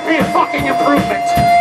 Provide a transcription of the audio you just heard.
might be a fucking improvement.